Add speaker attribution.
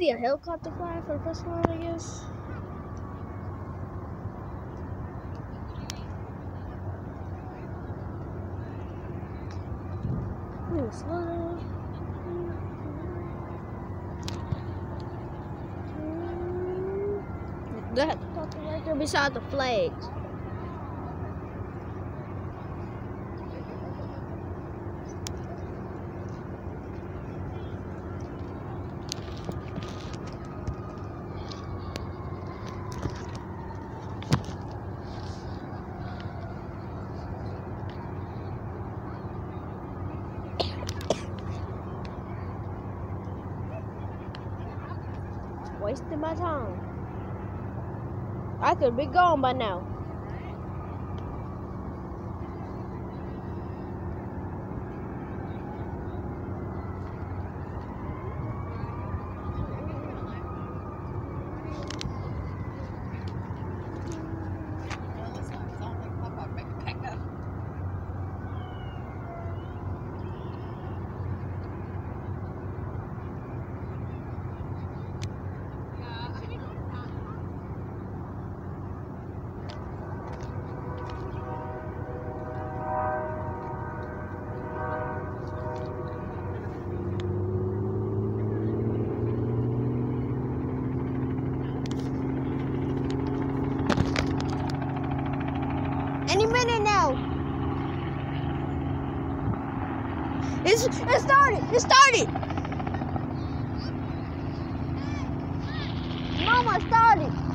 Speaker 1: see a helicopter fly for the first one, I guess. Ooh, slow. The helicopter right there beside the flags. Wasting my time. I could be gone by now. Any minute now. It's it started. It started. Mama started.